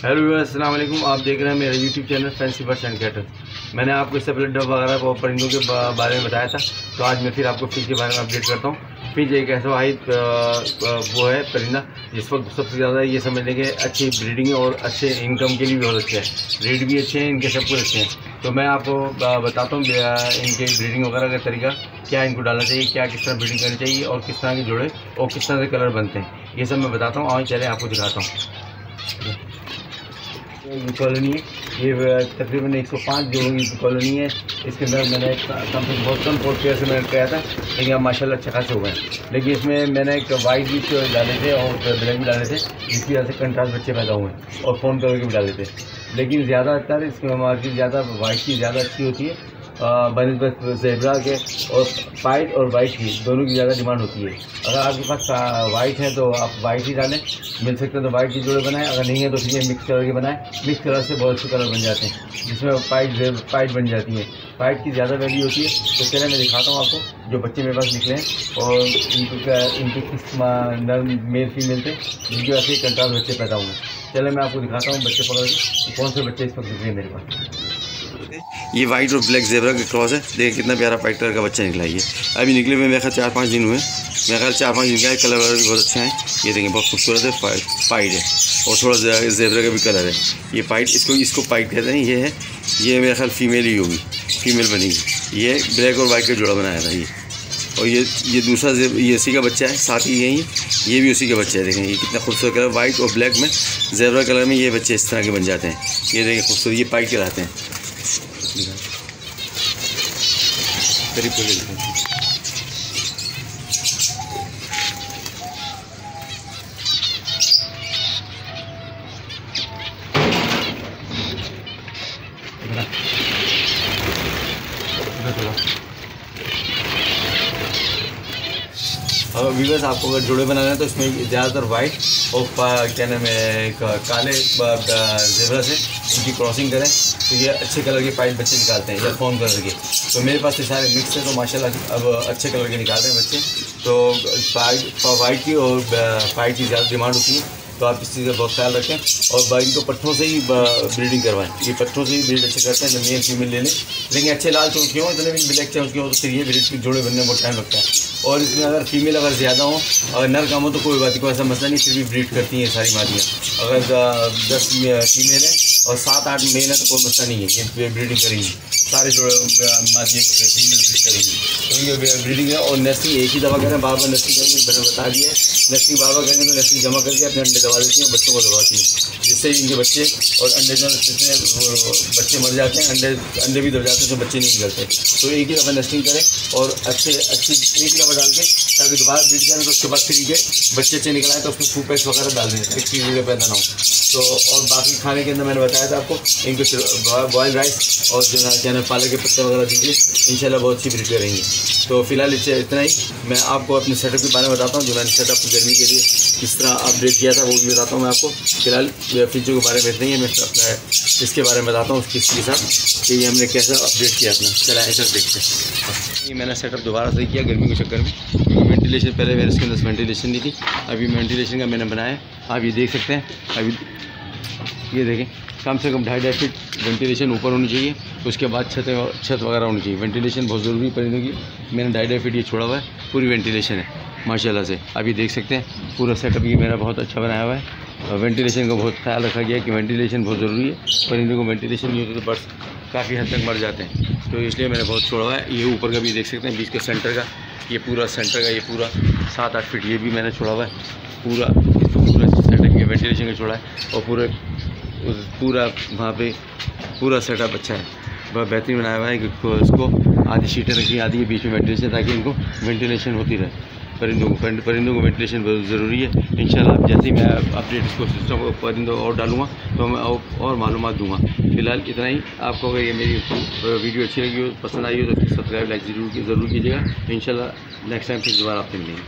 Hello अस्सलाम वालेकुम आप देख रहे हैं मेरा YouTube channel fancy birds and cattle मैंने आपको इससे पहले डब वगैरह को परिंदों के बारे में बताया था। तो आज मैं फिर आपको फ़िश के बारे में अपडेट करता हूँ। फ़िश एक ऐसा वाहिद वो है परिंदा जिस वक्त सबसे ज़्यादा ये समझ लें कि अच्छी ब्रीडिंग और अच्छे इनकम के लिए भी बहुत अच्छे हैं। रेट भी अच्छे हैं, इनके सब कुछ अच्छे हैं। तो मैं आपको बताता हूँ इनके ब्रीडिंग वगैरह का तरीका, क्या इनको डालना चाहिए, क्या किस तरह ब्रीडिंग करनी चाहिए और किस तरह के जोड़े और किस तरह से कलर बनते हैं। ये सब मैं बताता हूँ और चले आपको दिखाता हूँ। कॉलोनी ये तकरीबन एक सौ पाँच जो कॉलोनी है, इसके अंदर मैंने कम से कम बहुत कम पेयर से मैंने किया था, लेकिन अब माशाल्लाह अच्छे खासे हैं। लेकिन इसमें मैंने एक वाइट भी डाले थे और ब्लैक भी डाले थे, जिसकी वजह से कंट्रास्ट बच्चे पैदा हुए और फ़ोन कलर के भी डाले थे। लेकिन ज़्यादातर इसमें मार्केट ज़्यादा वाइट की ज़्यादा अच्छी होती है बनस्बत जेबरा के और वाइट और वाइट की दोनों की ज़्यादा डिमांड होती है। अगर आपके पास वाइट है तो आप वाइट ही डालें, मिल सकते हैं तो वाइट की जोड़े बनाएँ, अगर नहीं है तो फिर ये मिक्स कलर के बनाएँ। मिक्स कलर से बहुत अच्छे कलर बन जाते हैं, जिसमें वाइट वाइट बन जाती है। वाइट की ज़्यादा वैल्यू होती है तो चले मैं दिखाता हूँ आपको, जो बच्चे मेरे पास निकले हैं, और इनके इनके किस नर मेल फीमेल थे, जिनकी वजह से कंट्रास्ट बच्चे पैदा हुए चले मैं आपको दिखाता हूँ बच्चे पकड़ के, कौन से बच्चे इस वक्त निकले मेरे पास। ये वाइट और ब्लैक जेबरा का क्रॉस है। देखिए कितना प्यारा वाइट कलर का बच्चा निकला ये। अभी निकले हुए मेरे ख्याल चार पाँच दिन हुए मेरे ख्याल चार पाँच दिन का कलर भी बहुत अच्छा है। ये देखिए बहुत खूबसूरत है पाइट है। और थोड़ा जेबरा का भी कलर है। ये पाइट इसको इसको पाइट कहते हैं। ये है, ये मेरे ख्याल फीमेल ही होगी। फीमेल बनेगी। ये ब्लैक और वाइट का जोड़ा बनाया था ये। और ये ये दूसरा ये उसी का बच्चा है। साथ ही यही, ये भी उसी का बच्चा है। देखें, ये कितना खूबसूरत कलर वाइट और ब्लैक में जेबरा कलर में ये बच्चे इस तरह के बन जाते हैं। ये देखें, खूबसूरत, ये पाइट कहलाते हैं। करीब को लेते वीवर्स आपको अगर जुड़े बनाना है तो इसमें ज़्यादातर वाइट और क्या नाम है काले जेबरा से इनकी क्रॉसिंग करें। तो ये अच्छे कलर के पाइप बच्चे निकालते हैं या फॉर्म कलर के। तो मेरे पास ये सारे मिक्स है तो माशाल्लाह अब अच्छे कलर के निकालते हैं बच्चे। तो वाइट की और पाइप की ज़्यादा डिमांड होती है। तो आप इस चीज़ का बहुत ख्याल रखें और इनको पट्ठों से ही ब्रीडिंग करवाएँ। ये पट्ठों से ही ब्रीड अच्छे करते हैं, ज़मीन फीमेल ले लें लेकिन अच्छे लाल चौंक हों? इतने भी ब्लैक चौंक हो? तो फिर ये ब्रीड के जोड़े बनने में बहुत टाइम लगता है। और इसमें अगर फीमेल अगर ज़्यादा हो, अगर नर कम हो तो कोई बात कोई ऐसा मसला नहीं, फिर भी ब्रीड करती हैं सारी मादियाँ। अगर दस फीमेल है और सात आठ महीने है तो कोई मसला नहीं है, ये ब्रीडिंग करेंगी। सारे जो करेंगी। तो ये ब्रीडिंग है और नेस्टिंग एक ही दवा करें बार बार नेस्टिंग करेंगे मैंने बता दिया नेस्टिंग बार बार करेंगे तो नेस्टिंग जमा करके अपने अंडे दबा देती हैं बच्चों को दबाती हैं। जिससे इनके बच्चे और अंडे जो बच्चे मर जाते हैं, अंडे अंडे भी दब जाते हैं तो बच्चे नहीं निकलते। तो एक ही दफ़ा नेस्टिंग करें और अच्छे, अच्छी एक ही दफ़ा डाल के, ताकि दोबारा ब्रीड करें तो उसके बाद फिर इनके बच्चे अच्छे निकल आए तो उसमें फ़ूड पेस्ट वगैरह डाल दें, एक चीज़ पैदा ना हो। तो और बाकी खाने के अंदर मैंने बताया था आपको इनको बॉयल राइस और जो है क्या पालक के पत्ते वगैरह दीजिए इंशाल्लाह बहुत अच्छी ब्रीड करेंगे तो फ़िलहाल इससे इतना ही, मैं आपको अपने सेटअप के बारे में बताता हूँ, जो मैंने सेटअप गर्मी के लिए किस तरह अपडेट किया था, वो भी बताता हूँ मैं आपको। फ़िलहाल फ्रिजों के बारे में इतना ही मैं अपना इसके बारे में बताता हूँ किसके साथ कि ये हमने कैसा अपडेट किया अपना। चला ऐसा देखते हैं। मैंने सेटअप दोबारा सही किया, गर्मी के चक्कर में। वेंटिलेशन पहले मेरे इसके अंदर वेंटिलेशन नहीं थी, अभी वेंटिलेशन का मैंने बनाया आप ये देख सकते हैं, अभी ये देखें, कम से कम ढाई ढाई फीट वेंटिलेशन ऊपर होनी चाहिए, उसके बाद छत छत वगैरह होनी चाहिए। वेंटिलेशन बहुत ज़रूरी परिंदों की मैंने ढाई ढाई फीट ये छोड़ा हुआ है, पूरी वेंटिलेशन है, माशाल्लाह से। अभी देख सकते हैं, पूरा सेटअप ये मेरा बहुत अच्छा बनाया हुआ है। और वेंटिलेशन का बहुत ख्याल रखा गया है कि वेंटिलेशन बहुत ज़रूरी है परिंदों को वेंटिलेशन नहीं होती तो बर्ड्स काफ़ी हद तक मर जाते हैं। तो इसलिए मैंने बहुत छोड़ा हुआ है। ये ऊपर का भी देख सकते हैं, बीच के सेंटर का, ये पूरा सेंटर का, ये पूरा सात आठ फीट ये भी मैंने छोड़ा हुआ है। पूरा पूरा सेटअप ये वेंटिलेशन का छोड़ा है, और पूरे पूरा वहाँ पे पूरा सेटअप अच्छा है। बहुत बेहतरीन बनाया हुआ है कि उसको आधी सीटें रखी, आधी के बीच में वेंटिलेशन ताकि इनको वेंटिलेशन होती रहे। परिंदों को परिंदों को वेंटिलेशन बहुत ज़रूरी है। इन आप जैसे ही मैं अपडेट इसको सिस्टम को परिंदों और डालूँगा तो मैं और मालूम दूँगा। फ़िलहाल इतना ही। आपको अगर ये मेरी वीडियो अच्छी लगी हो, पसंद आई हो तो सब्सक्राइब लाइक ज़रूर ज़रूर कीजिएगा। इन नेक्स्ट टाइम फिर दोबारा आपसे मिलेंगे।